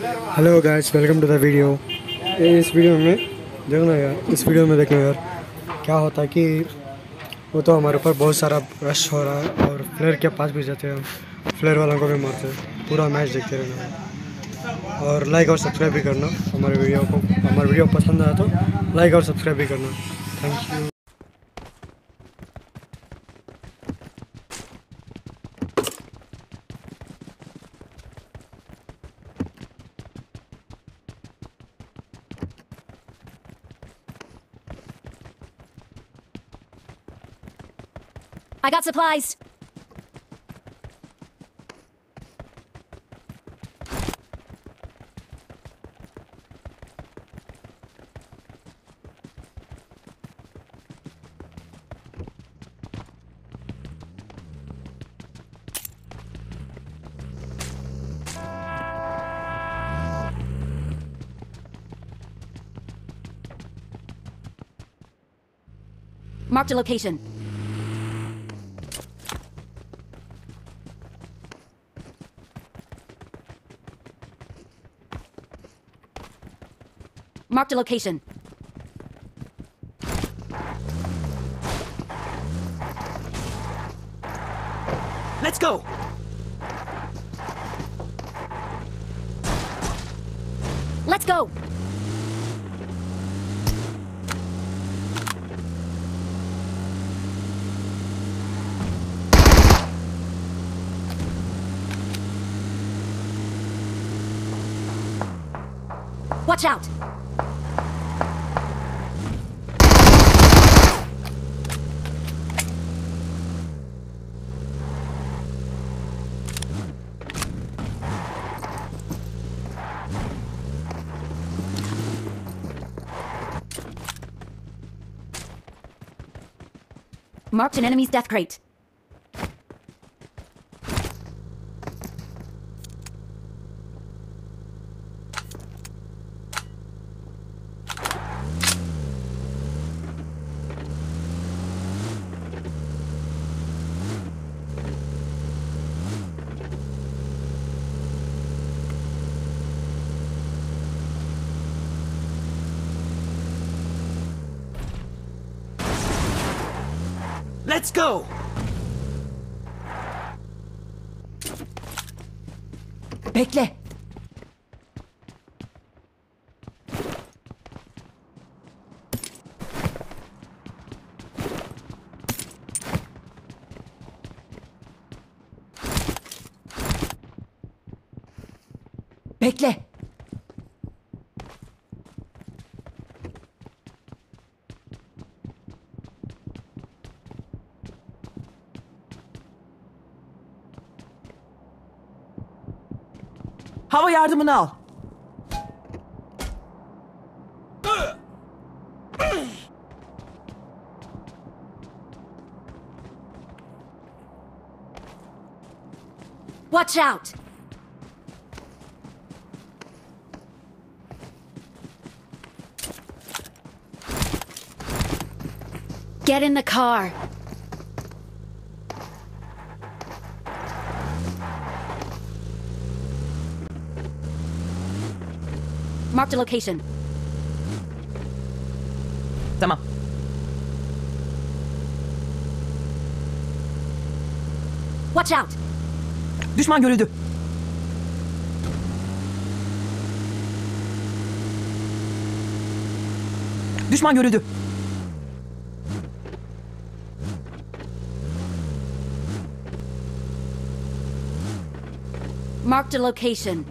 Hello guys welcome to the video इस video में देखना यार, इस वीडियो में देखना यार, क्या होता है कि वो तो हमारे ऊपर बहुत सारा रश हो रहा है और फ्लेयर के पास भी जाते हैं फ्लेयर वालों को भी मारते हैं। पूरा मैच देखते रहना। और लाइक और सब्सक्राइब भी करना हमारे वीडियो को। हमारे वीडियो पसंद आया तो लाइक और सब्सक्राइब भी करना। Thank you I got supplies. Marked a location. Marked a location. Let's go! Let's go! Watch out! Marked an enemy's death crate. Let's go! Bekle. Yardımını al. Watch out! Get in the car. Marked a location. Tamam. Watch out! Düşman görüldü. Düşman görüldü. Marked a location.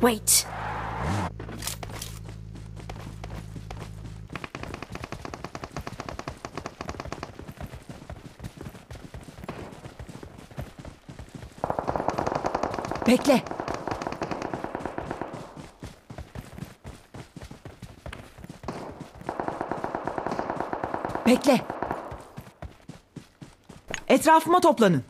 Wait. Bekle. Bekle. Etrafıma toplanın.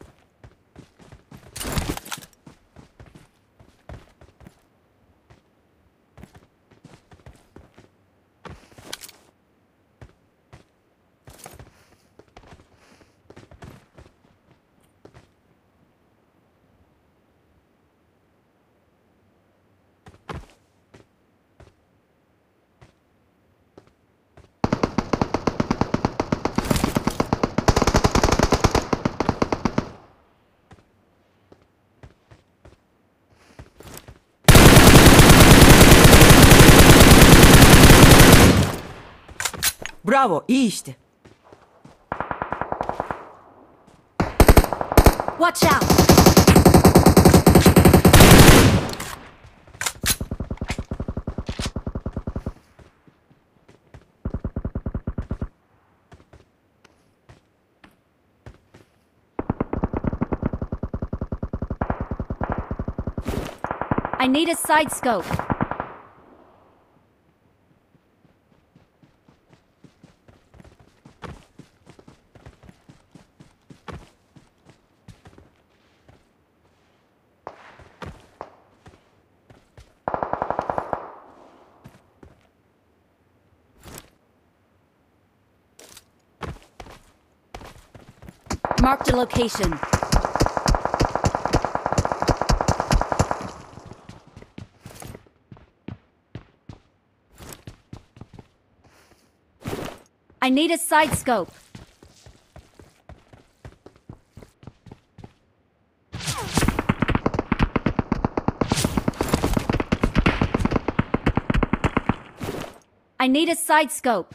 Bravo, iyi işte. Watch out! I need a side scope. Marked a location. I need a side scope. I need a side scope.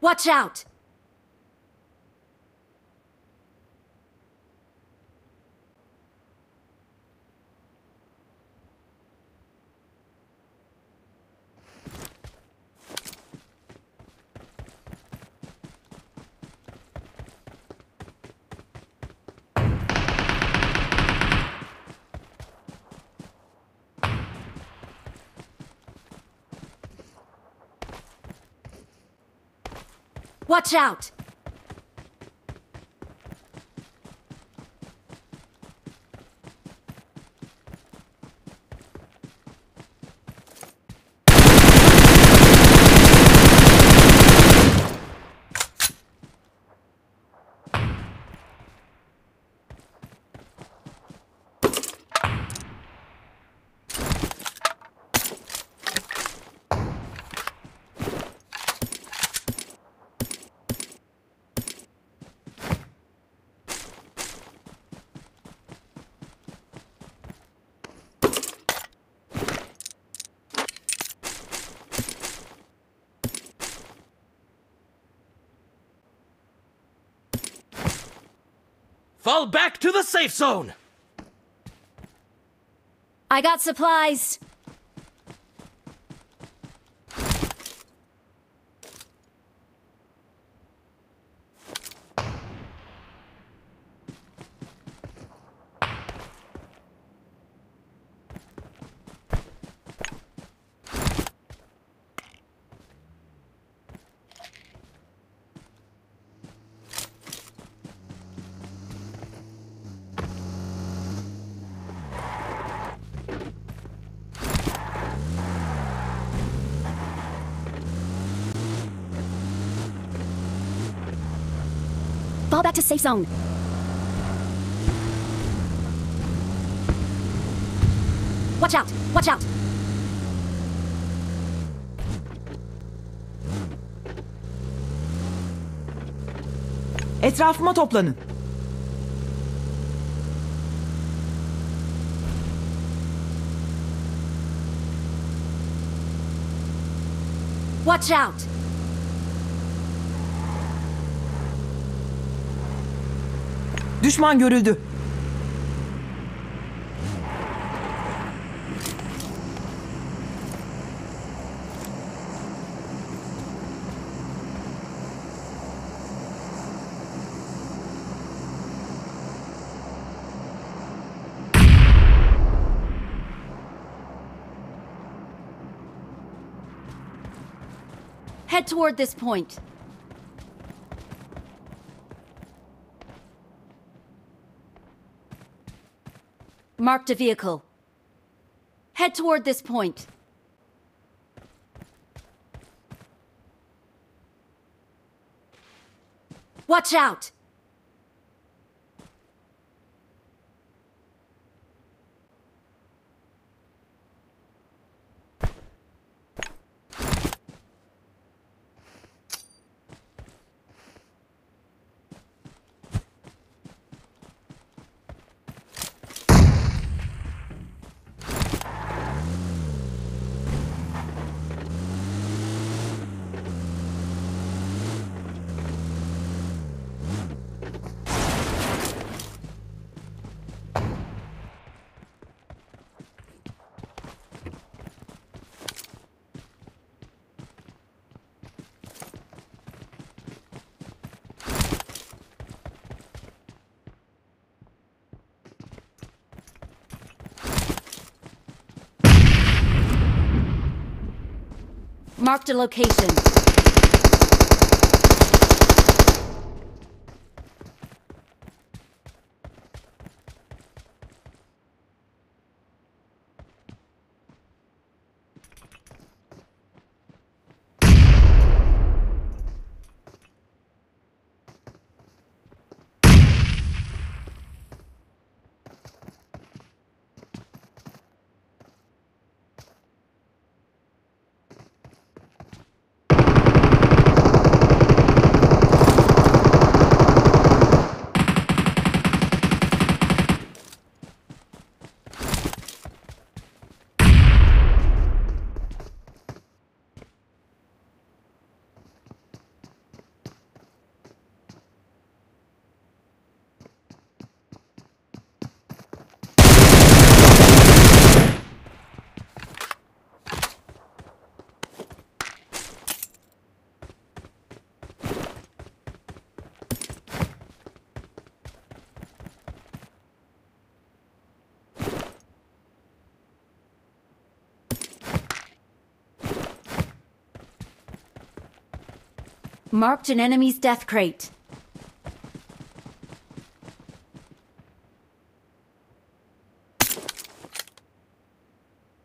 Watch out! Watch out! Fall back to the safe zone! I got supplies. Fall back to safe zone. Watch out! Watch out! Etrafıma toplanın. Watch out! Düşman görüldü. Head toward this point. Marked a vehicle. Head toward this point. Watch out! Marked a location. Marked an enemy's death crate.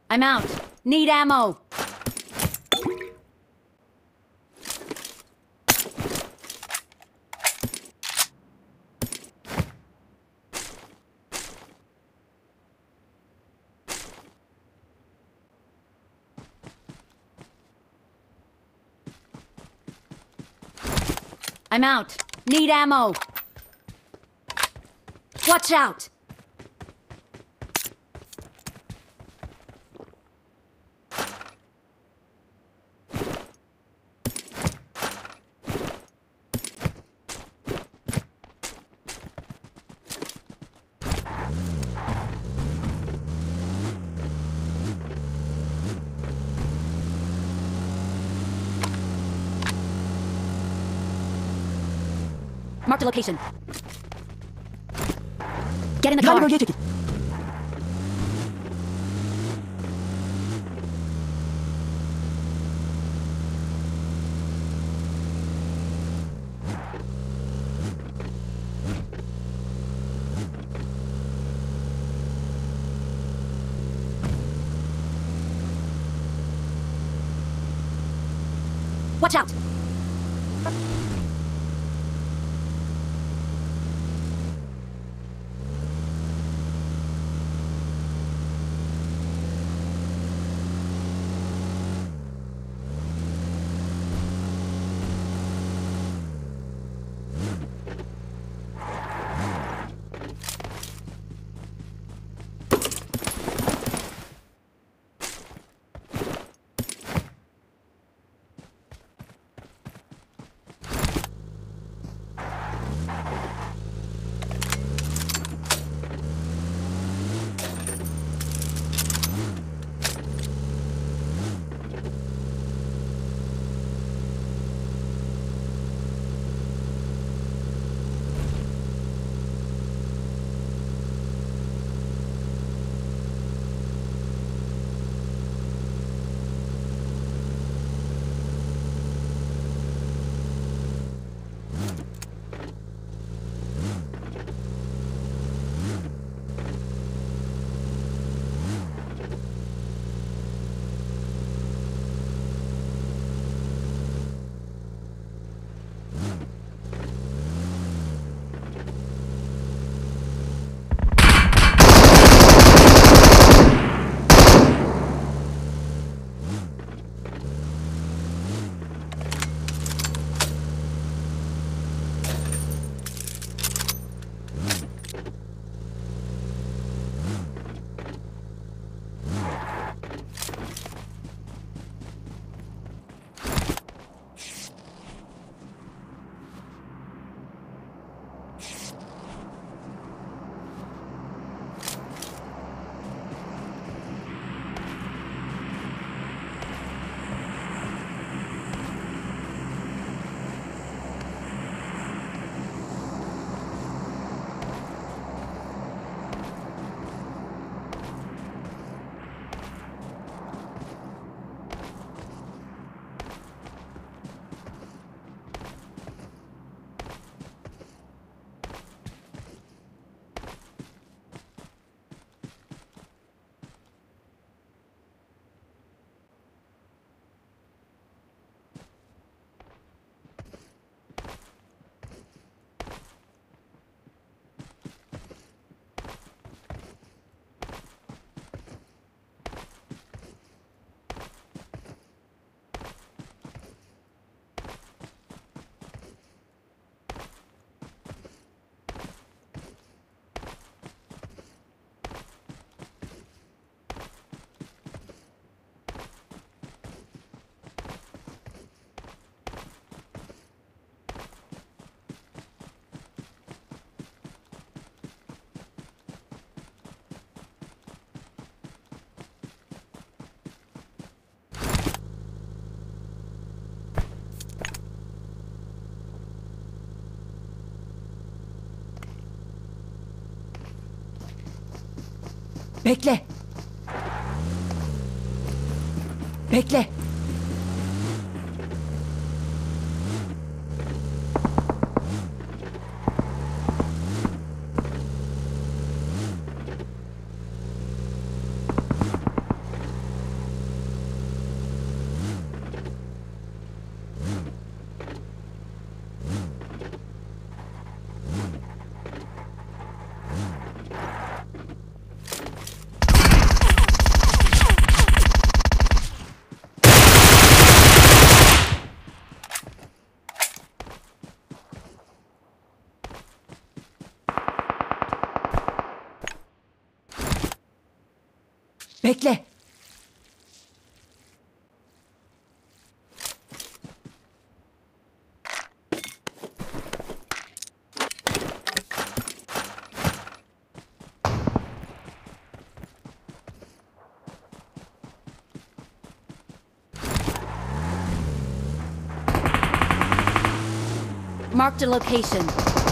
I'm out. Need ammo. I'm out. Need ammo. Watch out. Marked the location. Get in the car. Watch out. Bekle. Bekle. Bekle. Marked a location.